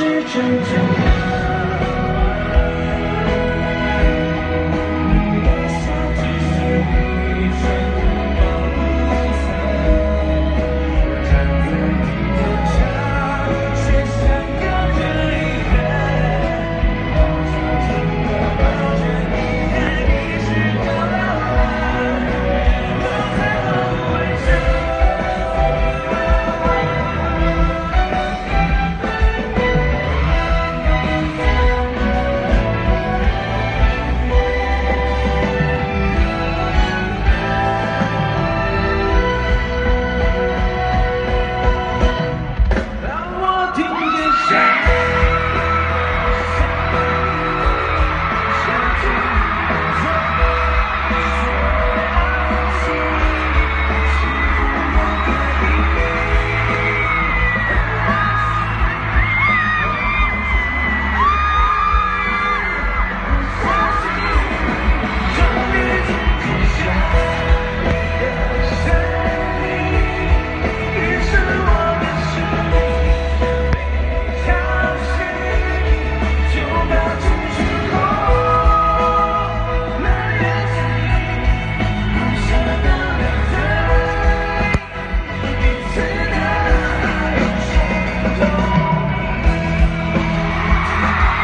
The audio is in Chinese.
是真正。